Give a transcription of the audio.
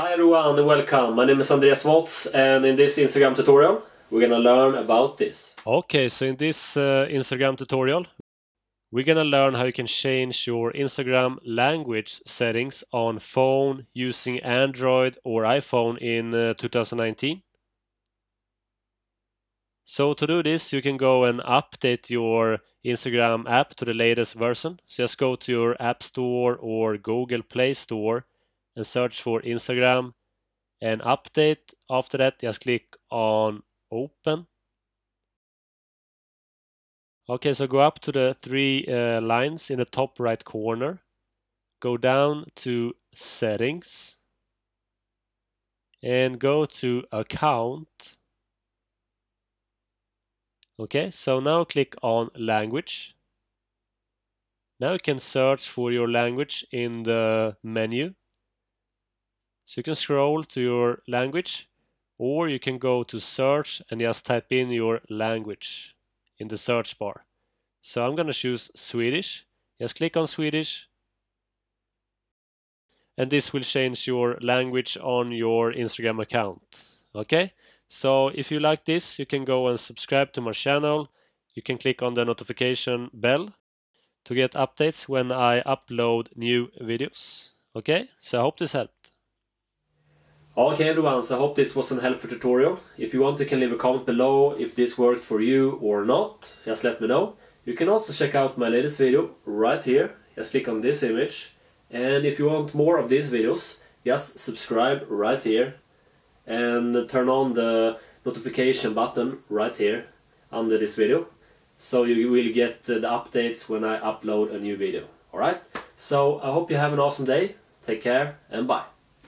Hi everyone and welcome. My name is Andreas Waatz and in this Instagram tutorial we're gonna learn about this. Okay, so in this uh, Instagram tutorial we're gonna learn how you can change your Instagram language settings on phone using Android or iPhone in uh, 2019. So to do this you can go and update your Instagram app to the latest version. So just go to your App Store or Google Play Store and search for Instagram and update. After that just click on open Okay, so go up to the three uh, lines in the top right corner. Go down to settings and go to account. Okay, so now click on language. Now you can search for your language in the menu. So you can scroll to your language or you can go to search and just type in your language in the search bar. So I'm going to choose Swedish. Just click on Swedish. And this will change your language on your Instagram account. Okay? So if you like this, you can go and subscribe to my channel. You can click on the notification bell to get updates when I upload new videos. Okay? So I hope this helped. Okay everyone, so I hope this was an helpful tutorial. If you want you can leave a comment below if this worked for you or not. Just let me know. You can also check out my latest video right here. Just click on this image. And if you want more of these videos, just subscribe right here. And turn on the notification button right here under this video. So you will get the updates when I upload a new video. Alright? So I hope you have an awesome day. Take care and bye.